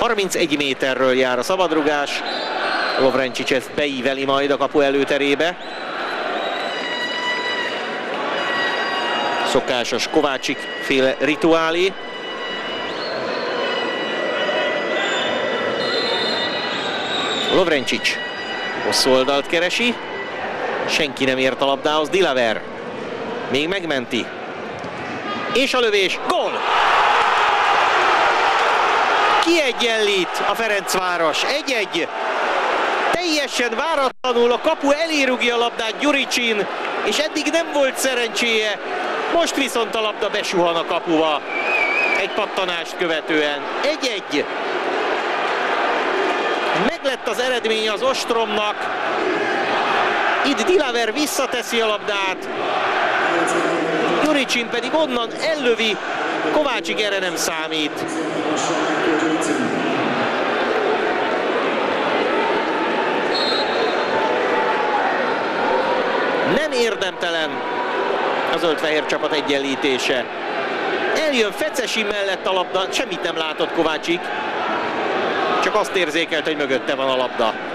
31 méterről jár a szabadrugás. Lovrencsics ezt beíveli majd a kapu előterébe. Szokásos Kovácsik féle rituálé. Lovrencsics hosszú oldalt keresi. Senki nem ért a labdához. Dilaver még megmenti. És a lövés. Gól! Kiegyenlít a Ferencváros. Egy-egy. Teljesen váratlanul a kapu elérugja a labdát Gyuricsin, és eddig nem volt szerencséje. Most viszont a labda besuhan a kapuba. Egy pattanást követően. Egy-egy. Meglett az eredmény az Ostromnak. Itt Dilaver visszateszi a labdát. Juricsin pedig onnan ellövi. Kovácsik erre nem számít. Nem érdemtelen a zöld-fehér csapat egyenlítése. Eljön Fecesi mellett a labda, semmit nem látott Kovácsik, csak azt érzékelt, hogy mögötte van a labda.